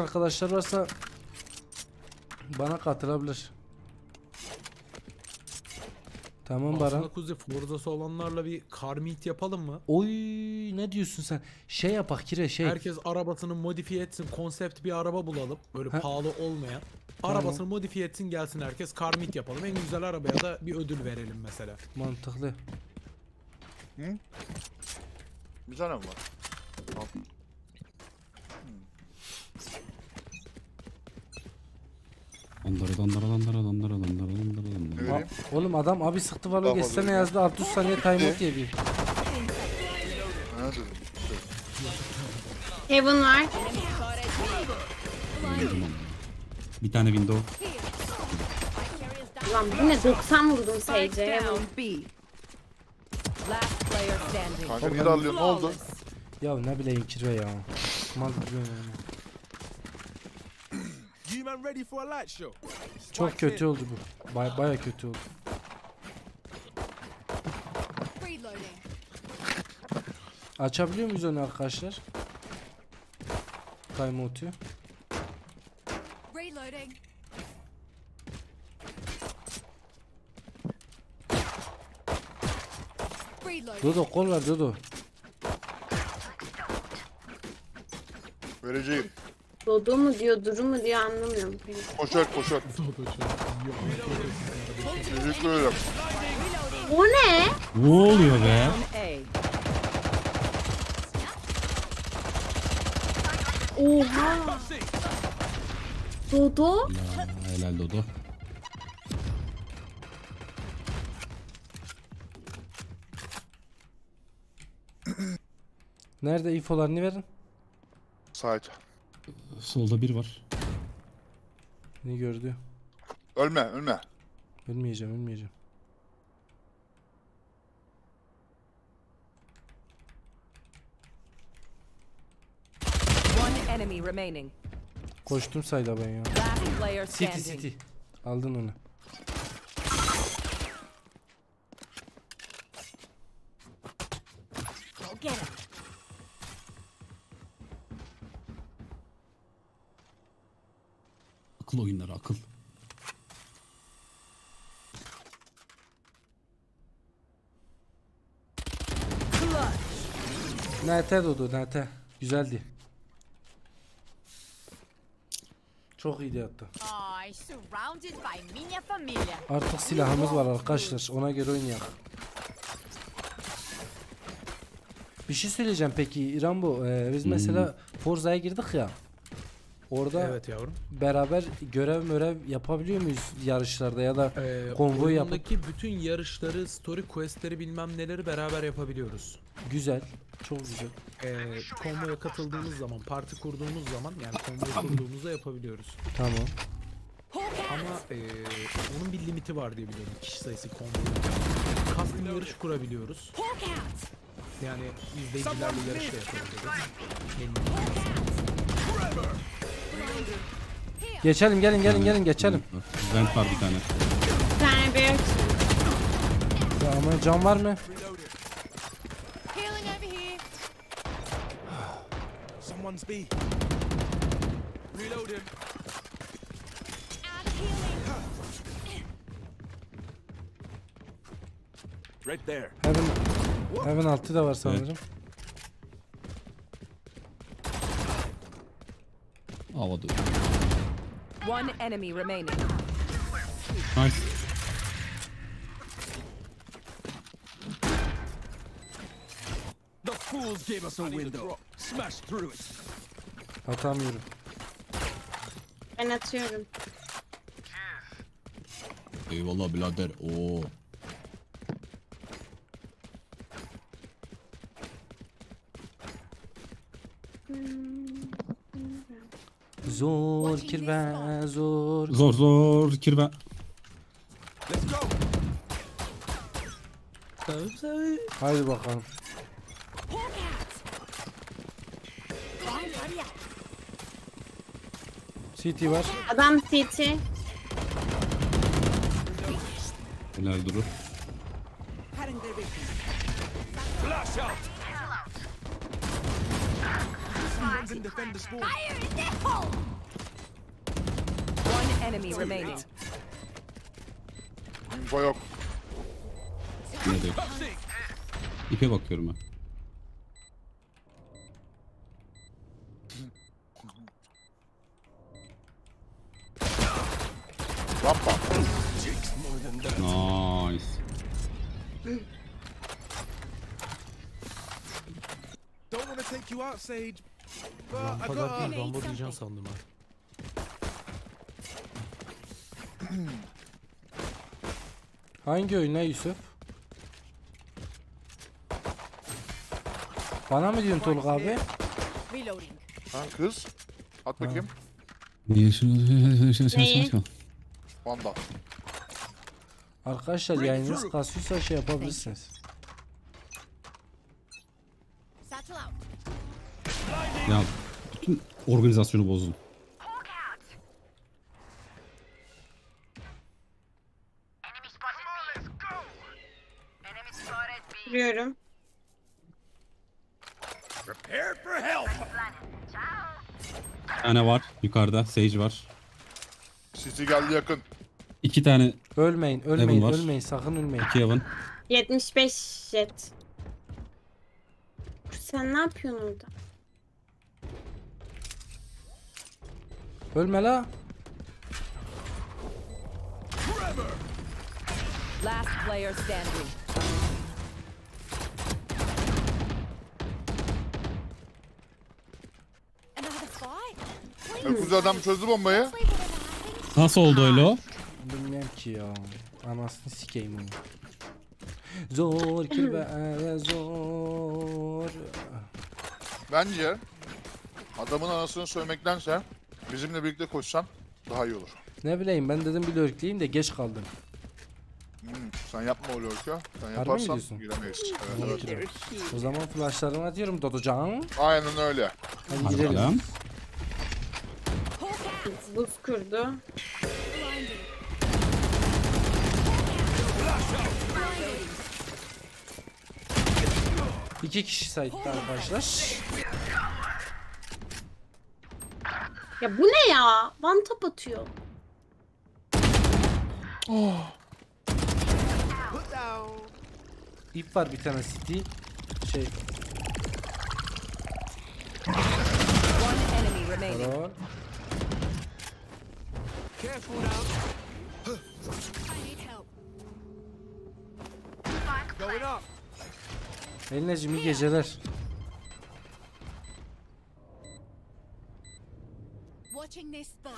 arkadaşlar varsa bana katılabilir. Tamam Aslında Baran. Kuzi Forza'sı olanlarla bir car meet yapalım mı? Oy ne diyorsun sen? Şey yapak kire şey. Herkes arabasını modifiye etsin. Konsept bir araba bulalım. Böyle Ha. pahalı olmayan. Tamam. Arabasını modifiye etsin gelsin herkes car meet yapalım. En güzel arabaya da bir ödül verelim mesela. Mantıklı. Bir tane mi var? Al. Dandara dandara dandara dandara dandara dandara dandara. vereyim? A- Oğlum adam abi sıktı valo Daha geçsene fazla yazdı 600 saniye timeout bir. Ne dedim? Heaven var. Ama. Bir tane window. Ulan bu ne 90 vurdum Sage'e. Heaven. down B. Last player standing. Kanka niye darlıyor? Ne oldu? Ya ne bileyim kirve ya. Mal gibi oynuyor. You man ready for a light show? Çok kötü oldu bu. Bay baya kötü oldu. Açabiliyor muyuz onu arkadaşlar? Reloading. Reloading. Dodo kol ver Dodo. Vereceğim. Dodo mu diyor, duru mu diyor anlamıyorum. Koşar koşar. Teşekkür ederim. O ne? Ne oluyor be? Oha. Dodo? Ya, helal Dodo. Nerede infolarını verin. Sait. Solda bir var. Beni gördü. Ölme ölme. Ölmeyeceğim ölmeyeceğim. One enemy remaining. Koştum sayda ben ya. Last player City standing. City. Aldın onu. Go get him. Akıl. Nete Dodo nete. Güzeldi. Çok iyiydi hatta. Artık silahımız var arkadaşlar. Ona göre oynayalım. Bir şey söyleyeceğim peki İran bu. Ee, biz mesela Forza'ya girdik ya. Orada Evet yavrum. beraber görev mörev yapabiliyor muyuz yarışlarda ya da Ee, Konvoy yapıp- bütün yarışları, story questleri bilmem neleri beraber yapabiliyoruz. güzel. Çok güzel. Ee, konvoya katıldığımız zaman, parti kurduğumuz zaman yani konvoy kurduğumuzda yapabiliyoruz. Tamam. Ama ee, onun bir limiti var diye biliyorum. Kişi sayısı konvoyun. Custom yarış kurabiliyoruz. Yani izleyicilerle yarış da yapabiliyoruz. Geçelim gelin gelin gelin geçelim. Vent var bir tane. Bir tane bir Ya ama can var mı? Heaven, Heaven altı da var sanırım. Havada. One enemy remaining. Nice. The fools gave us a window. Smash through it. Atamıyorum. ben atıyorum. Eyvallah birader. Oo. Zor kirve zor. Zor zor kirve. Let's go. Haydi bakalım. City var. Adam CT. Helal duru. Flash out. Someone's in defender spawn. Fire in the hole! Enemy remaining. Info yok. Ne diyor? İpe bakıyorum ben. Rampa. Nice. Don't want to take you out, Sage. But I got zaten Rambo diyeceksin sandım ha. Hangi oyun lan Yusuf? Bana mı diyorsun Tolga abi? Ha kız. At bakayım. Niye şunu şunu. Arkadaşlar yayınınız kasıyorsa şey yapabilirsiniz. Ya bütün organizasyonu bozdun. Help. Bir tane var yukarıda. Sage var. City geldi yakın. İki tane Ölmeyin, ölmeyin, var. ölmeyin, sakın ölmeyin. iki Evan. 75 jet. Sen ne yapıyorsun orada? Ölme la. Last player standing. Öküz adam çözdü bombayı. Nasıl oldu öyle o? Bilmem ki ya. Anasını sikeyim onu. Zor ki be zor. Bence adamın anasını söylemektense bizimle birlikte koşsan daha iyi olur. Ne bileyim ben dedim bir lurkleyeyim de geç kaldım. Hmm, sen yapma o lurk'ü. Sen yaparsan giremeyiz. Evet, evet. O zaman flashlarımı atıyorum Dodocan. Aynen öyle. Hadi Hadi girelim. Buz kurdu. İki kişi site'da arkadaşlar. Ya bu ne ya? One tap atıyor. Down. İp var bir tane city. Şey, One enemy remaining. Careful now. I need help. Going up. Elineciğim iyi geceler. Watching this spot.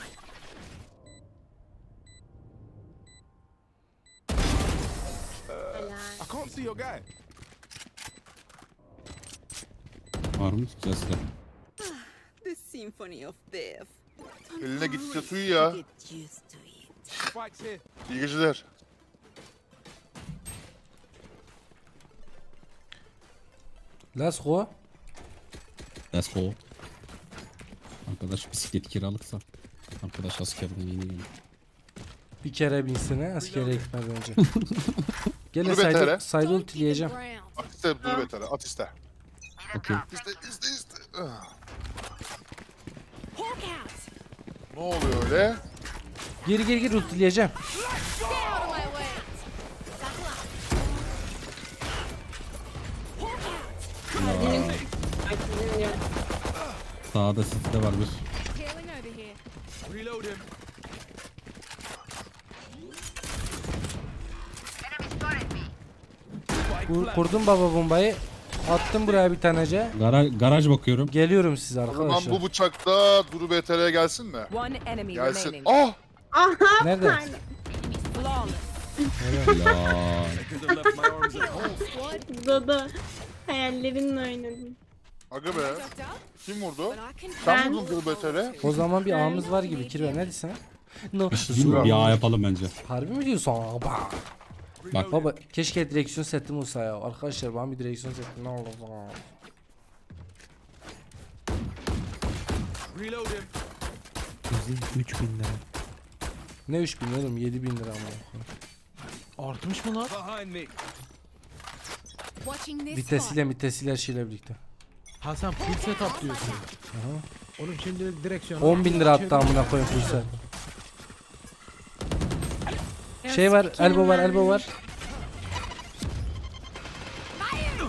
I can't see your guy. Var mı? Güzel silah. The Symphony of Death. Eline gitti suyu ya. Get used to it. Spikes here. İyi geceler. Let's go. Let's go. Arkadaş bisiklet kiralıksa. Arkadaş askerden yeni geldi. Bir kere binsene askere gitmeden önce. Gene the ultileyeceğim. ground. At iste dur beter. At iste. Okey. İste iste iste. Ah, Hawk out. Ne oluyor öyle? Geri geri geri ultileyeceğim. Sağda site var bir. Plant. Kurdum baba bombayı. Attım buraya bir tanece. Garaj, garaj bakıyorum. Geliyorum size O zaman arkadaşlar. bu bıçakta Duru BTR'ye gelsin mi? One enemy Gelsin. remaining. Ah! Aha Nerede? pardon. Flawless. Ya. Dodo. Hayallerinle oynadın. Aga be. Kim vurdu? but I can Sen Ben- vurdun Duru BTR'ye. O zaman bir ağımız var gibi Kirve ne diyorsun? No. Bir, bir A yapalım bence. Harbi mi diyorsun? Aa, bak. Bak Baba keşke direksiyon setim olsa ya. Arkadaşlar bana bir direksiyon setim ne olur falan. Reload him. 3000 lira. Ne 3000 oğlum 7000 lira ama. Artmış mı lan? Vitesiyle mitesiyle her şeyle birlikte. Ha sen full setup diyorsun. Oğlum şimdi direksiyon. 10 bin lira attı amına koyayım fırsat. Şey var, elbow var, elbow var.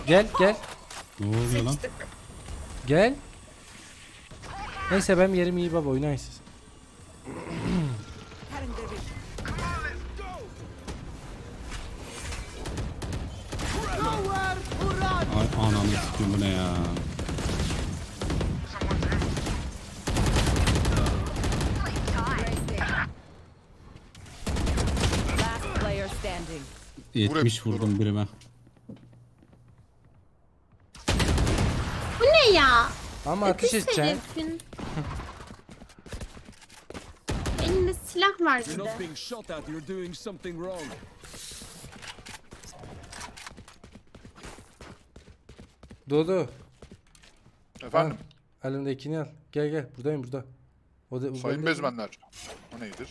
Gel, gel, Ne oluyor lan? gel. Neyse benim yerim iyi baba oynayın 70 vurdum birime. Bu ne ya? Ama ateş Kız edeceksin. herifin. Elinde silah var bir You're de. not being shot at, you're doing something wrong. Dodo, Efendim al. Elimdekini al. Gel gel, buradayım burada. O da, bu sayın bende- bezmenler. O neydir?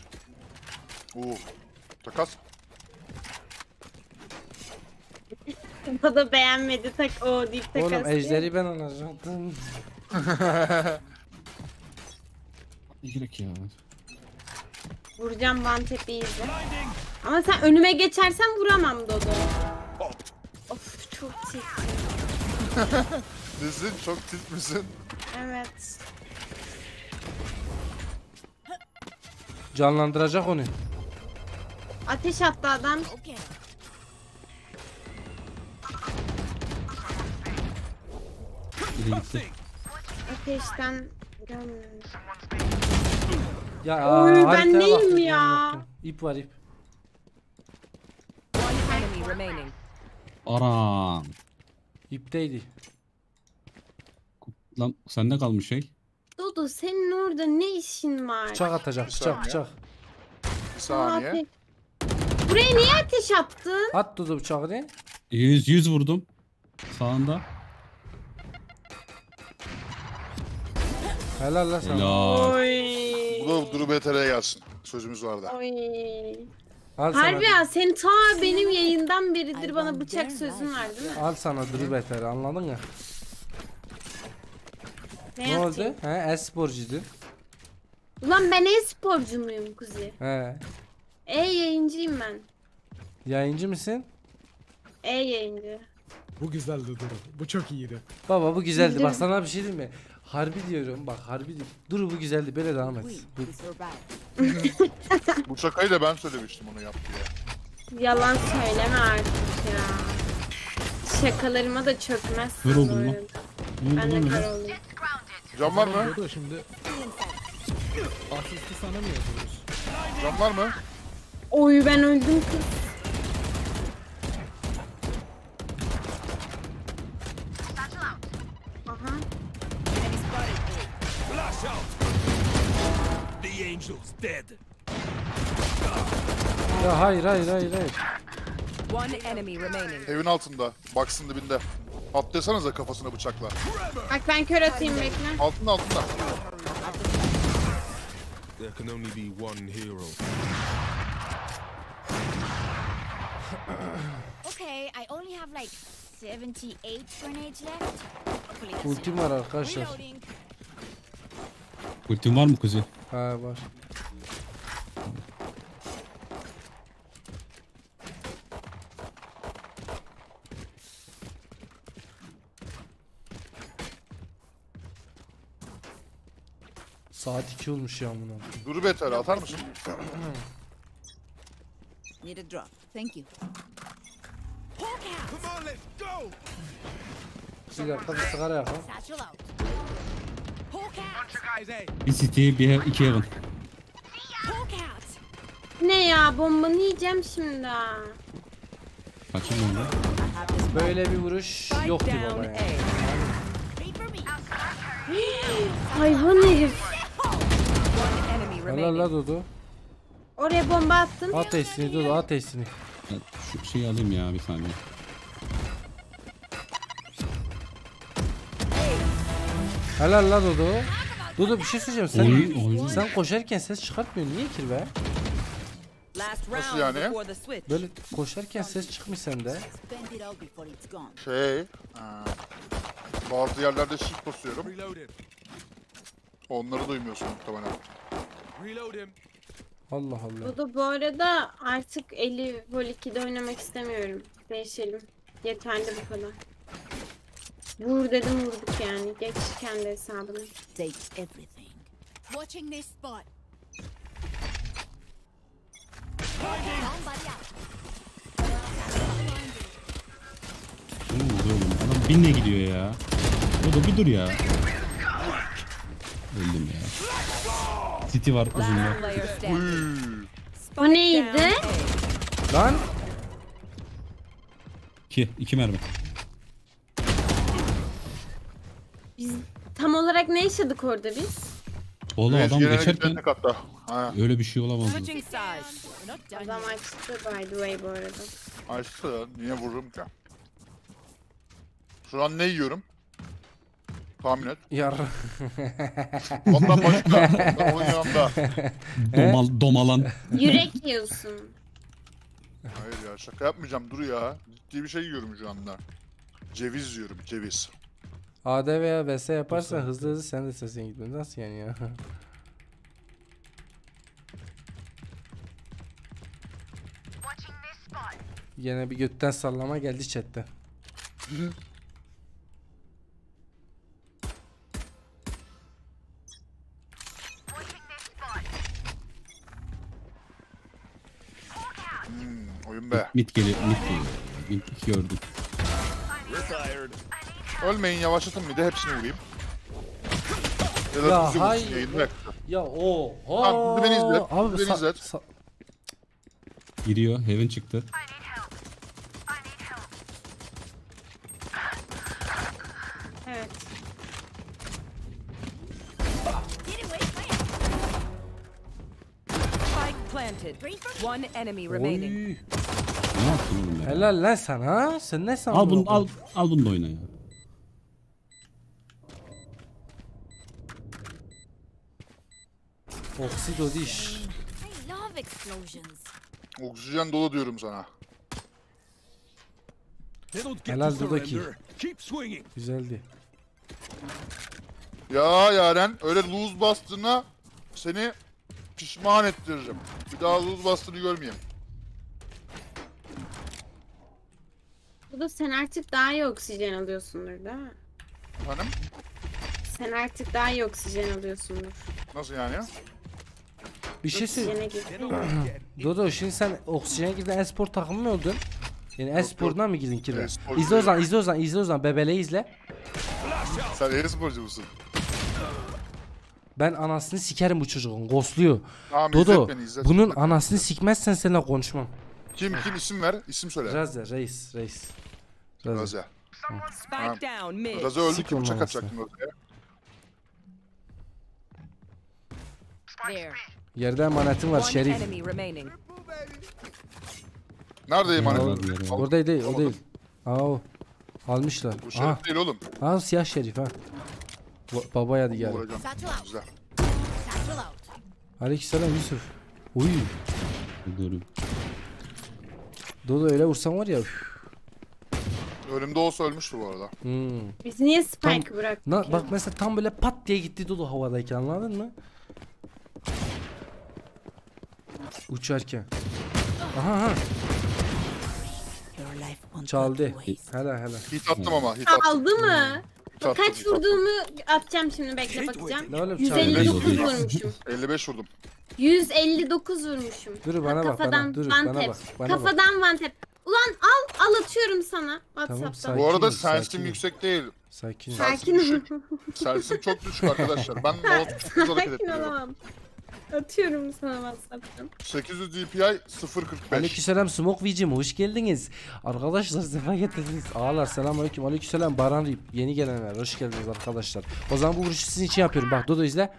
Oo. Takas. O da beğenmedi tak o deyip takas. Oğlum ejderi ben alacaktım. Gerek ya? Vuracağım Bantep'i izle. Ama sen önüme geçersen vuramam Dodo. Of çok tilt. Dizin çok tilt misin? Evet. Canlandıracak onu. Ateş attı adam. Okay. Biri gitti. Ateşten. Ya Oy, ben haritaya neyim baktım, ya? İp var ip. One enemy remaining. Aran. İpteydi. Lan sende kalmış şey. Dodo senin orada ne işin var? Bıçak atacak, bıçak bıçak. Bir saniye. Buraya niye ateş attın? At Dodo bıçağı ne? 100 100 vurdum. Sağında. Helal lan sana. Helal. Oy. Bu da Duru BTR'ye gelsin. Sözümüz vardı. Oy. Al sana, Harbi ya sen ta benim yayından beridir bana bıçak sözün var değil mi? al sana Duru Beter anladın mı? Ne, Ne oldu? He e-sporcuydu. Ulan ben e-sporcu muyum kuzi? He. E yayıncıyım ben. Yayıncı mısın? E yayıncı. Bu güzeldi Duru. Bu çok iyiydi. Baba bu güzeldi. Bak sana bir şey diyeyim mi? Harbi diyorum bak harbi diyorum. Duru bu güzeldi böyle devam et. Dur. Bu şakayı da ben söylemiştim onu yap diye. Yalan söyleme artık ya. Şakalarıma da çökmezsin. Kör oldun bu lan. arada. Ben de oldum. Can var mı? Dodo şimdi asisti sana mı yapıyoruz? Can var mı? Oy ben öldüm kız. Dead. Ya hayır hayır hayır hayır. One enemy remaining. Evin altında. Box'ın dibinde. Atlasanıza kafasına bıçakla. Bak ben kör atayım bekle. Altında altında. There can only be one hero. Okay, I only have like 78 grenades left. Ultim var arkadaşlar. Ultin var mı kuzi? Ha var. Saat 2 olmuş ya bunu. Duru BTR atar mısın? Need a drop. Thank you. Come on, let's go! Bir dakika bir sigara yakalım. Satchel out. Hawk out. Guys, hey! Bir city, bir iki. Hawk out. Ne ya bombanı yiyeceğim şimdi. Kaçın orada. Böyle bir vuruş yoktu baba ya. Hayvan herif. Helal la Dodo. Oraya bomba attın. At testini Dodo at testini. Şu şeyi alayım ya bir saniye. Helal la Dodo. Dodo bir şey söyleyeceğim sen Oyun, oyun. sen koşarken ses çıkartmıyorsun niye ki be? Nasıl yani? Böyle koşarken ses çıkmış sende. Şey... bazı yerlerde shift basıyorum. Onları duymuyorsun muhtemelen. Reload him. Allah Allah. Dodo bu arada artık 50 vol 2'de oynamak istemiyorum. Değişelim. Yeterli bu kadar. Vur dedim vurduk yani. Geç kendi hesabını. Take everything. Watching this spot. Ne oluyor oğlum? Adam binle gidiyor ya. O da bir dur ya. Öldüm ya. City var uzunda. O neydi? Lan 2 2 mermi. Biz tam olarak ne yaşadık orada biz? Oğlum adam geçerken katta. Ha, öyle bir şey sides. Adam açtı by the way bu arada. açtı ya. Niye vururum ki? Şu an ne yiyorum? Tahmin et. yar. Ondan başka. Onun yanında. Domal, domalan. Yürek yiyorsun. Hayır ya şaka yapmayacağım dur ya. Ciddi bir şey yiyorum şu anda. Ceviz yiyorum ceviz. AD veya VS yaparsan hızlı hızlı sen de sesin gitmiyor. Nasıl yani ya? Yine bir götten sallama geldi chatte. Hmm, oyun be. Mid geliyor, mid geliyor. Mid gördüm. Retired. Ölmeyin yavaşlatın bir de hepsini vurayım. Ya da Ya bizi vursun. Ya o. Tamam, beni izle, Abi de beni sa- izle. sa- Giriyor, Heaven çıktı. Planted. One enemy remaining. Oy. Ne yaptın oğlum ya? Helal lan sana. Sen ne sandın? Al bunu, al, al bunu da oyna ya. Oksido diş. I love explosions. Oksijen dolu diyorum sana. Helal Dudaki. Güzeldi. Ya Yaren öyle lose bastığına seni pişman ettiririm. Bir daha lose bastığını görmeyeyim. Bu da sen artık daha iyi oksijen alıyorsundur değil mi? Efendim? Sen artık daha iyi oksijen alıyorsundur. Nasıl yani? Bir şey söyle. Dodo şimdi sen oksijene girdin espor takımı mı oldun? Yani espordan mı girdin kirve? İzle o zaman, izle o zaman, izle o zaman. Bebele izle. Sen e-sporcu musun? Ben anasını sikerim bu çocuğun. Gosluyor. Tamam Dodo, izlet beni izlet. bunun anasını sikmezsen seninle konuşmam. Kim kim isim ver? İsim söyle. Raze, reis, reis. Raze. Raze. Spike down mid. Raze öldü ki bıçak olmaması. atacaktım. There. Yerde emanetim var One Şerif. enemy remaining. Nerede emanet? Var, bir yere var. Orada değil, o değil. Aa o. Almışlar. Bu Aha, şerif değil oğlum. aha siyah şerif ha. Ba- Baba yadı geldi. Güzel. Aleykümselam Yusuf. Uy. Doğru. Dodo öyle vursan var ya. üf. Önümde olsa ölmüştü bu arada. Hmm. Biz niye Spike Tam- bıraktık Na, ya? bak mesela tam böyle pat diye gitti Dodo havadayken anladın mı? Uçarken. Aha won't çaldı. Hele hele. Hit attım ama hit attım. Aldı mı? Hit attım, Kaç vurduğumu atacağım şimdi bekle bakacağım. Ne oğlum çaldı? 159 değil. vurmuşum. 55 vurdum. 159 vurmuşum. Dur bana bak bana. Kafadan Dur one bana tap. bak. Bana bak. Kafadan one tap. Ulan al al atıyorum sana WhatsApp'tan. sakin. Bu arada sensim sakin yüksek değil. Sakin. ol. Sakin ol. Sensim çok düşük arkadaşlar. Ben mouse hareket Sakin etmiyorum. olamam. Atıyorum sana WhatsApp'tan. 800 DPI 0.45. Aleykümselam Smoke Vicim hoş geldiniz. Arkadaşlar sefa getirdiniz. Ağalar selamünaleyküm. Aleykümselam Baran Rip. Yeni gelenler hoş geldiniz arkadaşlar. O zaman bu vuruşu sizin için yapıyorum. Bak Dodo izle.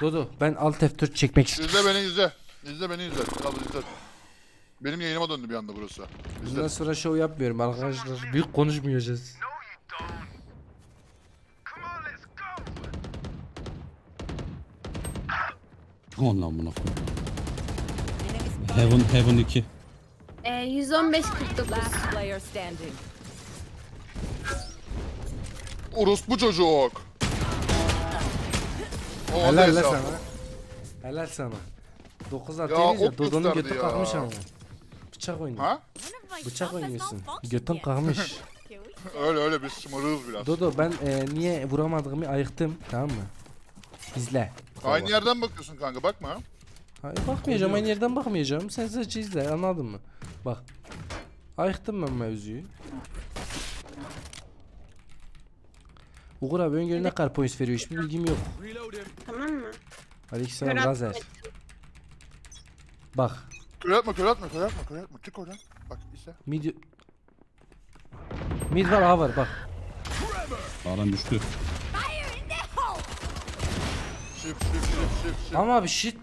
Dodo ben alt F4 çekmek istiyorum. İzle beni izle. İzle beni izle. Al izle. Benim yayınıma döndü bir anda burası. İzle. Bundan sonra show yapmıyorum arkadaşlar. Büyük konuşmayacağız. On lan buna. Heaven, Heaven 2. Ee, 115 49. Last player standing. Orospu çocuk. O Helal la hesap. sana. Helal sana. 9 at Ya, ok Dodo'nun gösterdi götü ya. kalkmış ama. Bıçak oynuyor. Ha? Bıçak oynuyorsun. Götün kalkmış. Öyle öyle biz şımarığız biraz. Dodo ben e, niye vuramadığımı ayıktım tamam mı? İzle. Aynı yerden bakıyorsun kanka bakma. Hayır bakmayacağım aynı yerden bakmayacağım. Sen sadece izle anladın mı? Bak. Ayıktım ben mevzuyu. Uğur abi öngörü ne kadar points veriyor hiçbir bilgim yok. Tamam mı? Aleykümselam lazer. Bak. Kör atma kör atma kör atma kör atma. Çık oradan. Bak işte. Mid... Mid var A var bak. Bağlan düştü. Ama bir shit.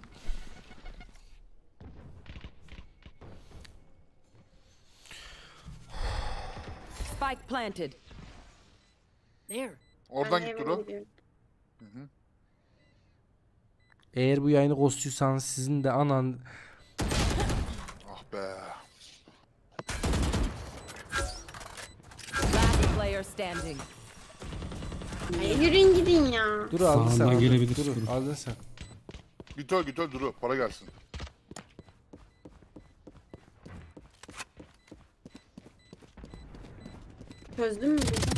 Spike planted. There. Oradan git Duru. Eğer bu yayını ghostluyorsanız sizin de anan Ah be. Last player standing. Ay, Yürüyün gidin ya. Dur aldın sen. Sağından aldın. gelebilir, Dur dur. aldın sen. Git öl git öl Duru. Para gelsin. Çözdün mü bizi?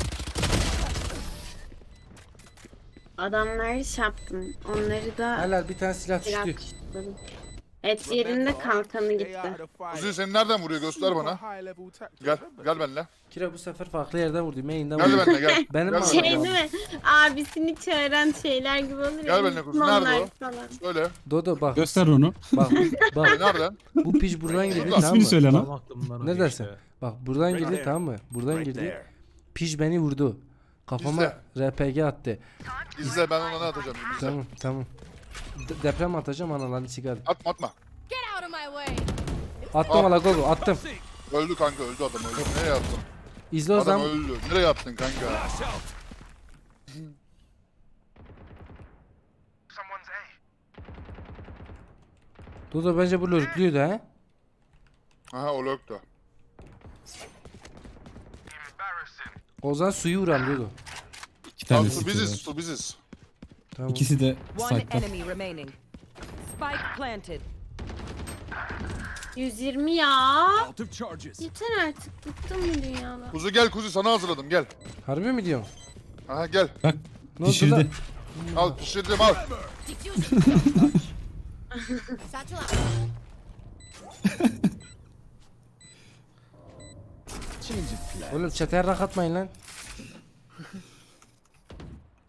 Adamları şey yaptım. Onları da Helal bir tane silah düştü. kuşladım. Et yerinde kalkanı gitti. Kuzi seni nereden vuruyor göster bana. Gel gel benimle. Kira bu sefer farklı yerden vurdu. Main'den Gel vurdu. benimle gel. Benim Gel mi Şey değil mi? Abisini çağıran şeyler gibi olur ya. Gel benimle kuzum, nerede o? Falan. Söyle. Dodo bak. Göster onu. Bak. bak. Nereden? Bu piç buradan girdi tamam İsmini mı? söyle Tam lan. Ne dersin? Bak buradan girdi tamam mı? Buradan girdi. Piç beni vurdu. Kafama RPG attı. İzle ben ona ne atacağım. Tamam tamam. De- deprem atacağım analarını çıkar. Atma atma. Get out of my way. Attım ala gogo attım. Öldü kanka öldü adam öldü. Nereye attın? İzle o Adam zaman. öldü. Nereye attın kanka? Dodo bence bu lurklüydü ha. Aha o loktu. O zaman suyu vuran Dodo. İki tanesi. su biziz su biziz. Tamam. İkisi de site'da. enemy remaining. Spike planted. 120 ya. Yeter artık. Bıktım bu dünyada. Kuzu gel kuzu sana hazırladım gel. Harbi mi diyorsun? Aha gel. Bak Ne pişirdi. Al pişirdim al. Oğlum çete yarrak atmayın lan.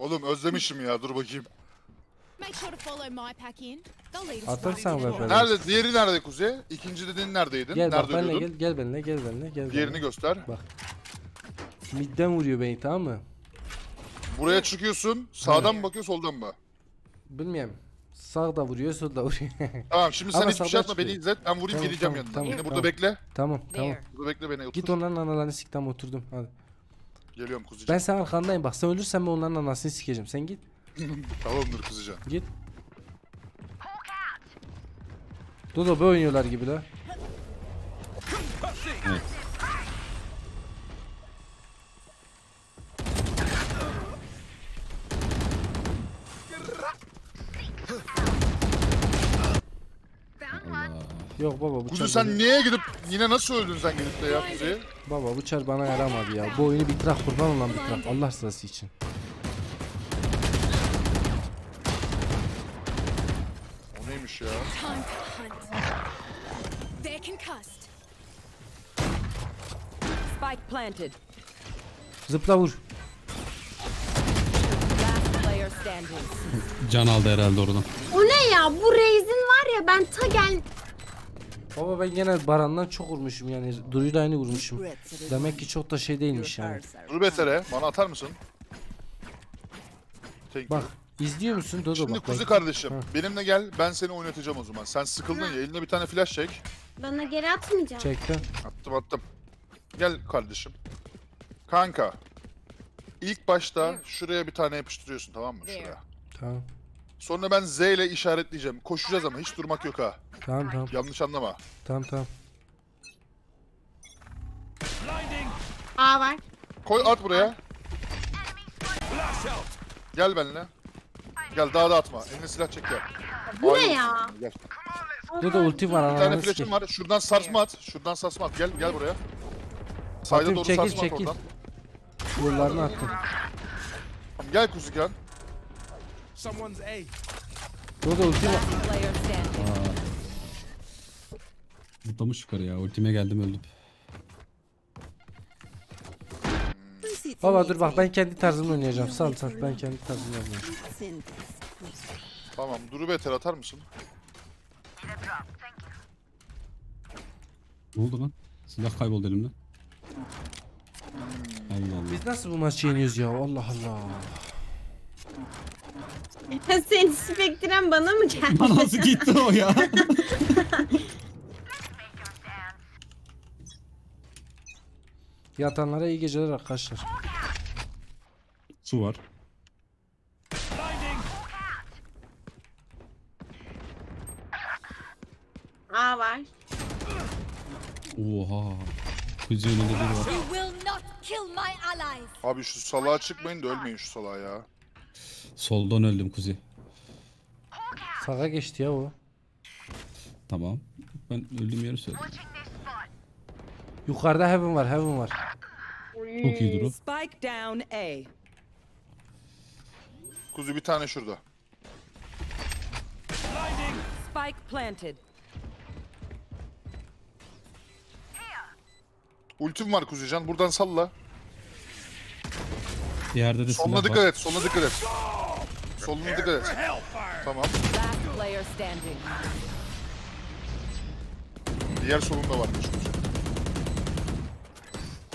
Oğlum özlemişim ya dur bakayım. Atarsan böyle. Nerede? Diğeri nerede Kuzey? İkinci dediğin neredeydin? Gel bak Nerede benle ölüyordun? gel gel benimle gel benimle gel Diğerini benimle. göster. Midden vuruyor beni tamam mı? Buraya çıkıyorsun. Sağdan mı bakıyor soldan mı? Bilmiyorum. Sağ da vuruyor sol da vuruyor. Tamam şimdi sen Ama hiçbir şey sağdan yapma beni çıkıyor. izlet. Ben vurayım Tamam, geleceğim tamam, yanına. tamam, Yine burada tamam. bekle. tamam tamam. Burada bekle beni otur. Git onların analarını sik tam oturdum. Hadi. Geliyorum kuzucuğum. Ben senin arkandayım bak sen ölürsen ben onların anasını sikeceğim. Sen git. Tamamdır kuzucuğum. Git. Dodo böyle oynuyorlar gibi la. Yok baba bu Kuzu sen niye gidip yine nasıl öldün sen gidip de ya Kuzey? Baba bu çar bana yaramadı ya. Bu oyunu bitirak kurban olan bitirak. Allah sırası için. O neymiş ya? Spike planted. Zıpla vur. Can aldı herhalde oradan. O ne ya? Bu Reis'in var ya ben ta gel... Baba ben gene Baran'dan çok vurmuşum yani. Duru'yla aynı vurmuşum. Demek ki çok da şey değilmiş yani. Dur betere. Bana atar mısın? Thank Bak izliyor musun Dodo Şimdi bak. kuzu bak. kardeşim Ha. benimle benimle gel ben seni oynatacağım o zaman. Sen sıkıldın ya eline bir tane flash çek. Bana geri atmayacağım. Çektim. Attım attım. Gel kardeşim. Kanka. İlk başta şuraya bir tane yapıştırıyorsun tamam mı? Şuraya. Tamam. Sonra ben Z ile işaretleyeceğim. Koşacağız ama hiç durmak yok ha. Tamam tamam Yanlış anlama. tamam tamam. A var. Koy at buraya. Gel benimle. Gel daha da atma. Eline silah çek gel. Bu ne ya? Gel. Burada ulti var Bir tane ananı flash'ım sikeyim. var. Şuradan sarsma at. Şuradan sarsma at. Gel gel buraya. Sayda Fatih, doğru çekil, sarsma at çekil. oradan. Yollarını attım. Gel kuzukan. Someone's A. Burada ulti var. Last player standing. Zıplamış yukarı ya. Ultime geldim öldüm. Baba dur bak ben kendi tarzımla oynayacağım. Sal sal ben kendi tarzımla oynayacağım. Tamam. Duru beter atar mısın? Ne oldu lan? Silah kayboldu elimden. Allah Allah. Biz nasıl bu maçı yeniyoruz ya? Allah Allah. Senin spektren bana mı geldi? Nasıl gitti o ya? Yatanlara iyi geceler arkadaşlar. Su var. A var. Oha. Önünde biri var. Abi şu salağa çıkmayın da ölmeyin şu salağa ya. Soldan öldüm Kuzi. Sağa geçti ya o. Tamam. Ben öldüğüm yeri söyledim. Yukarıda heaven var heaven var. Çok iyi Duru. Spike down A. Kuzu bir tane şurada. Spike planted. Ultim var kuzucan. Buradan salla. Yerde de silah dikkat et. Soluna dikkat et. Soluna dikkat et. Tamam. Diğer solunda varmış.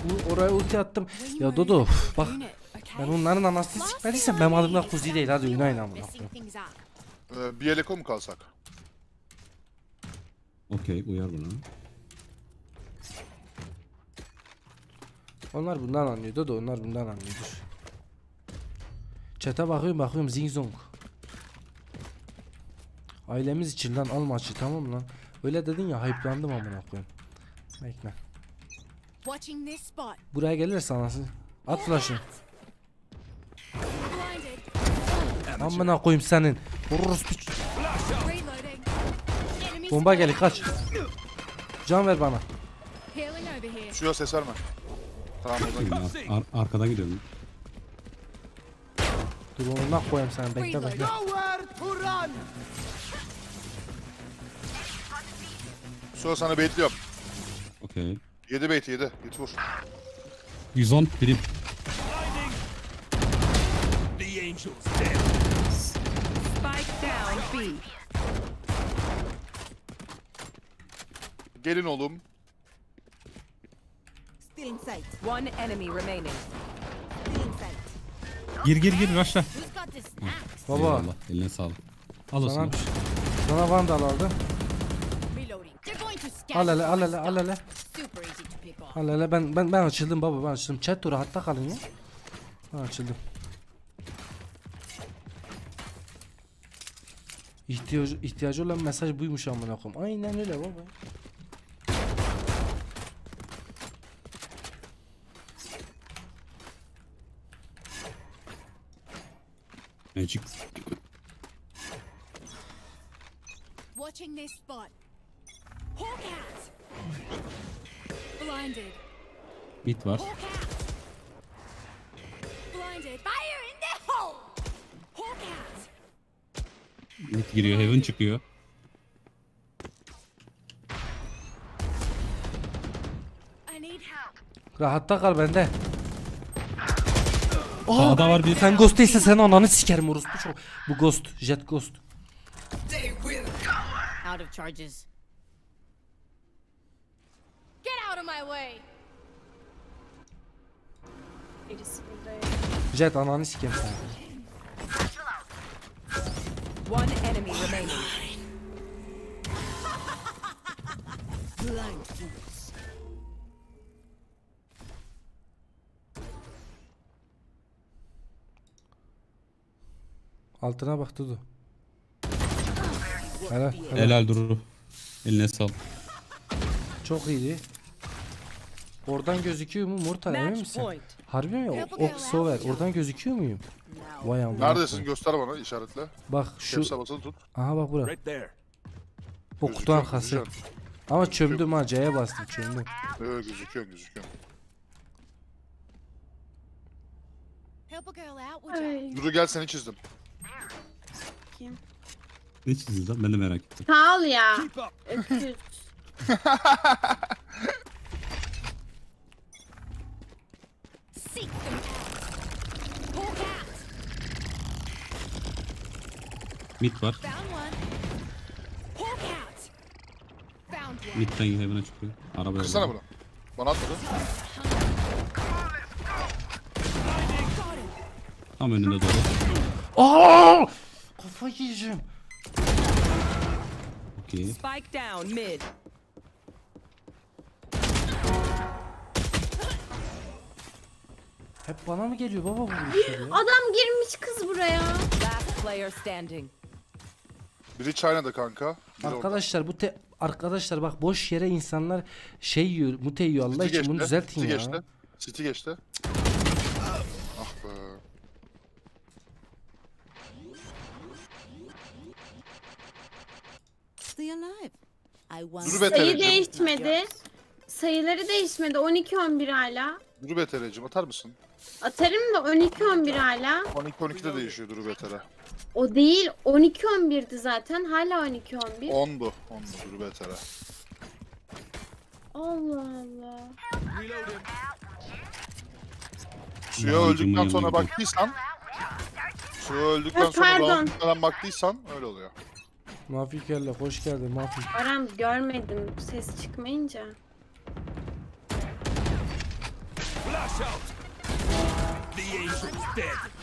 Bu oraya ulti attım. Ya Dodo bak ben onların anasını sikmediysem benim adım da Kuzi değil hadi oynayın amına. Ee, bir eleko mu kalsak? Okey uyar buna. Onlar bundan anlıyor Dodo onlar bundan anlıyor dur. Çete bakıyorum bakıyorum zing zong. Ailemiz için lan al maçı tamam lan. Öyle dedin ya hype'landım amına koyayım. Bekle. Watching this spot. Buraya gelirse anası. At flash'ı. Amına koyayım senin. Vururuz piç. Bomba gel kaç. Can ver bana. Suya ses verme. Tamam o zaman. Ar- ar- arkadan gidiyorum. Dur onunla koyayım sen bekle bekle. Suya sana baitliyorum. Okey. 7 bait 7. Git vur. 110 prim. The angel's dead. Spike down B. Gelin oğlum. Still in sight. One enemy remaining. Gir gir gir snacks? Baba Eyvallah. Eline sağlık. Al o sana sana. sana vandal scatter. Al hele al hele al hele. Al hele ben ben ben açıldım baba ben açıldım. Chat dur hatta kalın ya. Ben açıldım. İhtiyacı, ihtiyacı olan mesaj buymuş amına koyayım. Aynen öyle baba. Magic. Watching this spot. Hawk out. Blinded. Mid var. Hawk out. Blinded. Fire in the hole. Hawk out. Mid giriyor. Heaven çıkıyor. Rahatta kal bende. Sağda var bir. Sen ghost değilse sen ananı sikerim orospu çok. Bu ghost. Jet ghost. Out of charges. Get out of my way. Birisi burada. Jet ananı sikerim sen. One enemy remaining. Blind Altına bak Dudu. Helal. helal. Helal Duru. Eline sağlık. Çok iyiydi. Oradan gözüküyor mu Murta emin misin? point. Harbi mi? O- Ok Sover. Oradan gözüküyor muyum? Vay amına. Neredesin? Göster bana işaretle. Bak şu. Tut. Aha bak bura. Bu kutu arkası. Ama çömdüm ha C'ye bastım çömdüm. Evet gözüküyor gözüküyor. Duru gel seni çizdim. Ne çizdin lan? Ben de merak ettim. Sağ ol ya. Öküz. Seek them out. Hawk out. Mid var. Mid'den heaven'a çıkıyor. Arabaya Kırsana bunu. Bana atmadı. Tam önünde dolu. Aa! Kafa yiyeceğim. Okey. Spike down mid. Hep bana mı geliyor baba bu işler ya? Adam girmiş kız buraya. Last player standing. Biri China'da kanka. Biri orada. Arkadaşlar bu te arkadaşlar bak boş yere insanlar şey yiyor, mute yiyor Allah City için bunu düzeltin City ya. geçti. City geçti. Ah be. Be Sayı Tereciğim. değişmedi. Sayıları değişmedi. 12-11 hala. Duru BTR'cim atar mısın? Atarım da 12-11 hala. 12-12'de değişiyor Duru BTR. O değil 12-11'di zaten. Hala 12-11. 10'du. 10'du Duru BTR. Allah Allah. Reloading. Suya öldükten sonra gidiyor. baktıysan Suya öldükten sonra pardon. bitmeden baktıysan öyle oluyor. Mafik kelle hoş geldin Mafik. Aram görmedim ses çıkmayınca. Flash out. The angel's dead.